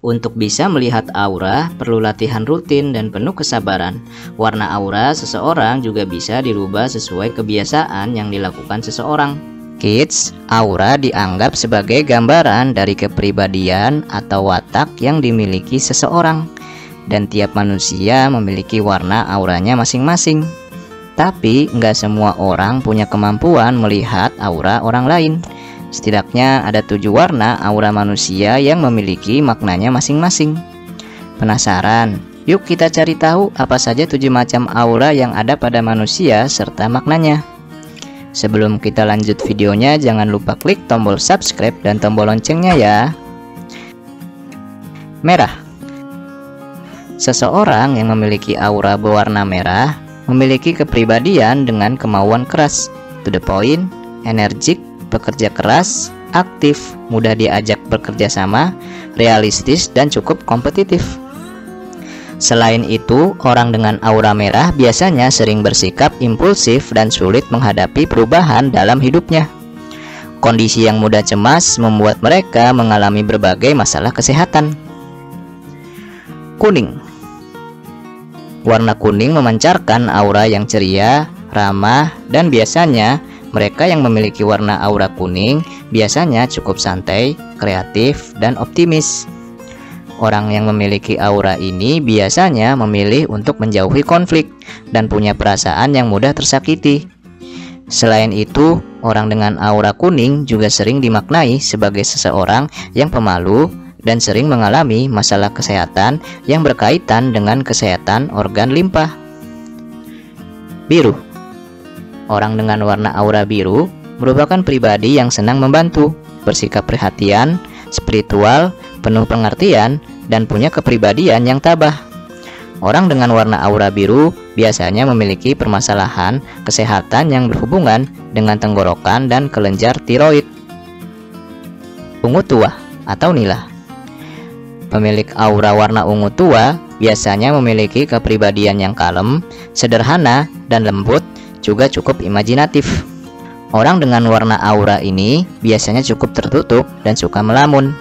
Untuk bisa melihat aura, perlu latihan rutin dan penuh kesabaran. Warna aura seseorang juga bisa dirubah sesuai kebiasaan yang dilakukan seseorang. Kids, aura dianggap sebagai gambaran dari kepribadian atau watak yang dimiliki seseorang. Dan tiap manusia memiliki warna auranya masing-masing. Tapi nggak semua orang punya kemampuan melihat aura orang lain. Setidaknya ada tujuh warna aura manusia yang memiliki maknanya masing-masing. Penasaran? Yuk kita cari tahu apa saja tujuh macam aura yang ada pada manusia serta maknanya. Sebelum kita lanjut videonya, jangan lupa klik tombol subscribe dan tombol loncengnya ya. Merah Seseorang yang memiliki aura berwarna merah memiliki kepribadian dengan kemauan keras, to the point, energik, bekerja keras, aktif, mudah diajak bekerja sama, realistis, dan cukup kompetitif. Selain itu, orang dengan aura merah biasanya sering bersikap impulsif dan sulit menghadapi perubahan dalam hidupnya. Kondisi yang mudah cemas membuat mereka mengalami berbagai masalah kesehatan. Kuning Warna kuning memancarkan aura yang ceria, ramah, dan biasanya mereka yang memiliki warna aura kuning biasanya cukup santai, kreatif, dan optimis. Orang yang memiliki aura ini biasanya memilih untuk menjauhi konflik dan punya perasaan yang mudah tersakiti. Selain itu, orang dengan aura kuning juga sering dimaknai sebagai seseorang yang pemalu dan sering mengalami masalah kesehatan yang berkaitan dengan kesehatan organ limpa. Biru Orang dengan warna aura biru merupakan pribadi yang senang membantu, bersikap perhatian, spiritual, penuh pengertian, dan punya kepribadian yang tabah. Orang dengan warna aura biru biasanya memiliki permasalahan kesehatan yang berhubungan dengan tenggorokan dan kelenjar tiroid. Ungu tua atau nila Pemilik aura warna ungu tua biasanya memiliki kepribadian yang kalem, sederhana, dan lembut juga cukup imajinatif. Orang dengan warna aura ini biasanya cukup tertutup dan suka melamun,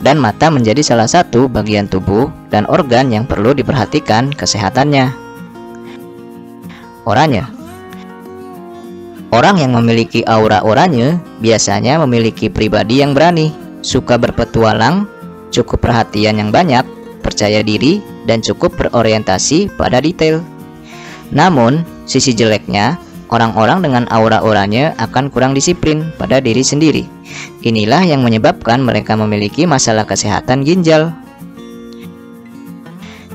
dan mata menjadi salah satu bagian tubuh dan organ yang perlu diperhatikan kesehatannya. Oranye Orang yang memiliki aura oranye biasanya memiliki pribadi yang berani, suka berpetualang, cukup perhatian yang banyak, percaya diri, dan cukup berorientasi pada detail. Namun, sisi jeleknya, orang-orang dengan aura oranye akan kurang disiplin pada diri sendiri. Inilah yang menyebabkan mereka memiliki masalah kesehatan ginjal.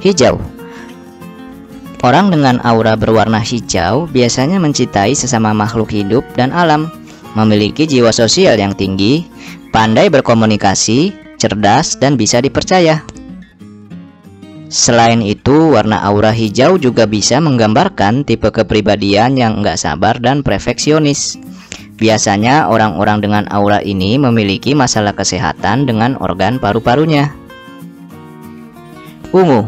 Hijau Orang dengan aura berwarna hijau biasanya mencintai sesama makhluk hidup dan alam, memiliki jiwa sosial yang tinggi, pandai berkomunikasi, cerdas, dan bisa dipercaya. Selain itu, warna aura hijau juga bisa menggambarkan tipe kepribadian yang enggak sabar dan perfeksionis. Biasanya orang-orang dengan aura ini memiliki masalah kesehatan dengan organ paru-parunya. Ungu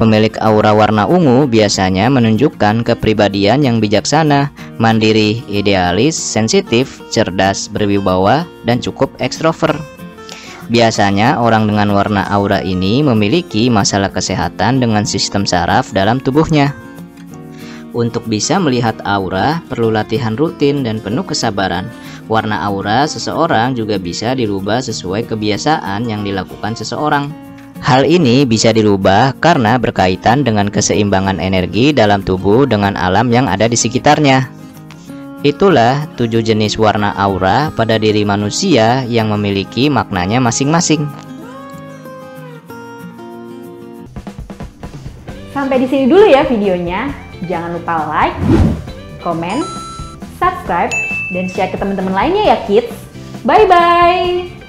Pemilik aura warna ungu biasanya menunjukkan kepribadian yang bijaksana, mandiri, idealis, sensitif, cerdas, berwibawa, dan cukup ekstrovert. Biasanya orang dengan warna aura ini memiliki masalah kesehatan dengan sistem saraf dalam tubuhnya. Untuk bisa melihat aura, perlu latihan rutin dan penuh kesabaran. Warna aura seseorang juga bisa dirubah sesuai kebiasaan yang dilakukan seseorang. Hal ini bisa dirubah karena berkaitan dengan keseimbangan energi dalam tubuh dengan alam yang ada di sekitarnya. Itulah tujuh jenis warna aura pada diri manusia yang memiliki maknanya masing-masing. Sampai di sini dulu ya videonya. Jangan lupa like, komen, subscribe, dan share ke teman-teman lainnya ya kids. Bye-bye!